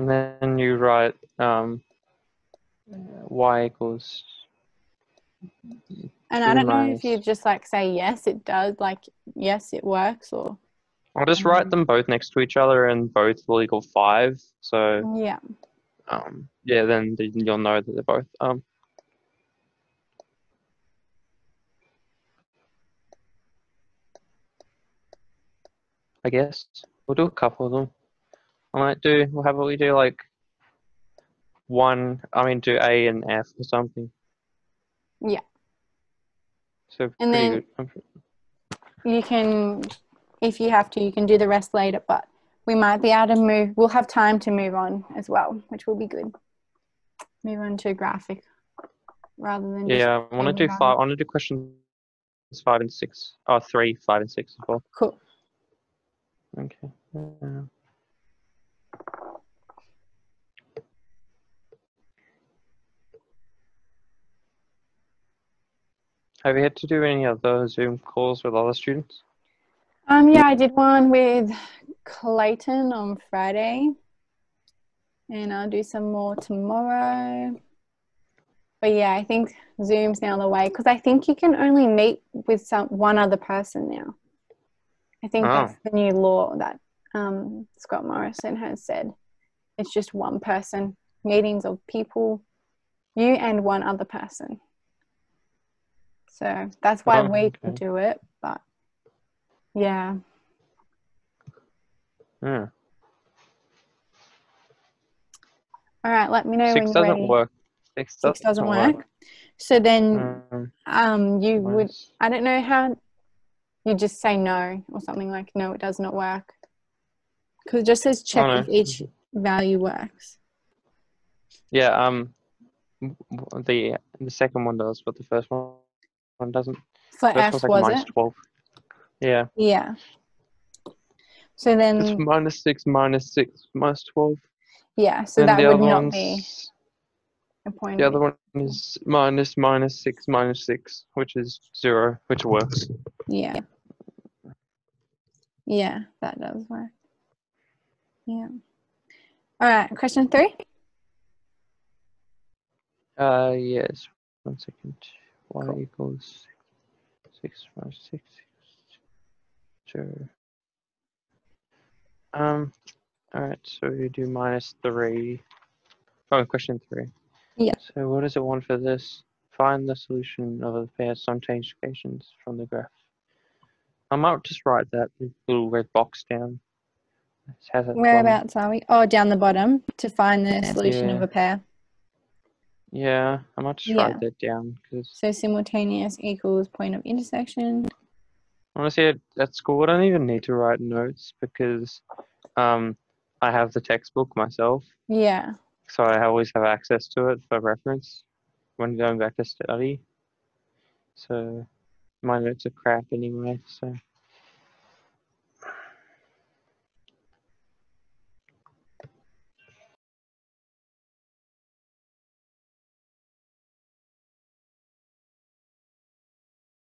and then you write um, y equals. And I don't know if you just like say yes, it does, like yes, it works, or. I'll just write them both next to each other, and both will equal five. So. Yeah. Um, yeah, then you'll know that they're both. Um, I guess we'll do a couple of them. I might do. We'll have we do like one. I mean, do A and F or something. Yeah. So And then- good. You can, if you have to, you can do the rest later, but we might be able to move. We'll have time to move on as well, which will be good. Move on to graphic rather than just Yeah, I want to do five. I want to do questions five and six. Oh, three, five, and six as well. cool. Okay. Yeah. Have you had to do any other Zoom calls with other students? Um, yeah, I did one with Clayton on Friday, and I'll do some more tomorrow. But yeah, I think Zoom's now the way because I think you can only meet with some one other person now. I think Oh. that's the new law that um, Scott Morrison has said. It's just one person meetings of people, you and one other person. So that's why Oh, we okay. do it. But yeah, Yeah. all right. Let me know Six when you're doesn't ready. work. Six, Six doesn't work. So then, Mm, um, you would. I don't know how. You just say no or something like no, it does not work. Because it just says check no. if each value works. Yeah. Um. The the second one does, but the first one one doesn't. For F, one's like was minus it? twelve. Yeah. Yeah. So then. It's minus six, minus six, minus twelve. yeah. So and that would not be a point. The other one is minus minus six minus six, which is zero, which works. Yeah. Yeah, that does work. Yeah. All right. Question three. Uh, yes. One second. Y Cool. equals six minus six equals zero. Um. All right. So we do minus three. Oh, question three. Yeah. So what does it want for this? Find the solution of a pair of simultaneous equations from the graph. I might just write that little red box down. It has it one- Whereabouts are we? Oh, down the bottom to find the solution of a pair. Yeah, I might just Yeah. write that down because So simultaneous equals point of intersection. honestly, at, at school, I don't even need to write notes because um, I have the textbook myself, Yeah. so I always have access to it for reference when going back to study. So my notes are crap anyway. So